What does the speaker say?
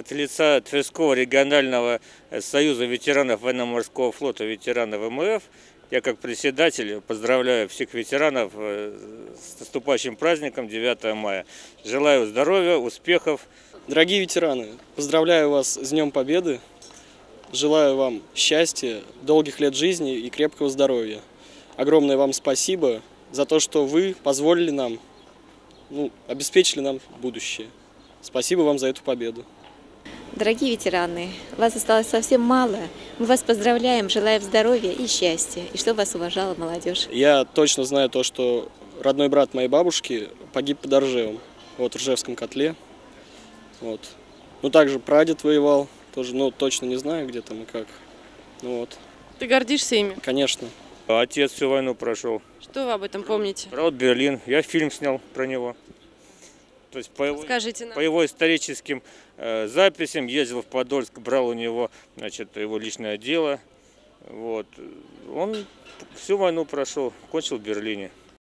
От лица Тверского регионального э, союза ветеранов военно-морского флота, ветеранов ВМФ, я как председатель поздравляю всех ветеранов э, с наступающим праздником 9 мая. Желаю здоровья, успехов. Дорогие ветераны, поздравляю вас с Днем Победы. Желаю вам счастья, долгих лет жизни и крепкого здоровья. Огромное вам спасибо за то, что вы позволили нам, ну, обеспечили нам будущее. Спасибо вам за эту победу. Дорогие ветераны, вас осталось совсем мало. Мы вас поздравляем, желаем здоровья и счастья, и чтобы вас уважала молодежь. Я точно знаю то, что родной брат моей бабушки погиб под Ржевом, вот в Ржевском котле. Вот. Ну, также прадед воевал, тоже, ну, точно не знаю, где там и как. Ну, вот, Ты гордишься ими? конечно. Отец всю войну прошел. Что вы об этом помните? Брат Берлин. Я фильм снял про него. То есть по его, Скажите нам. по его историческим э, записям ездил в Подольск, брал у него значит, его личное дело. Вот. Он всю войну прошел, кончил в Берлине.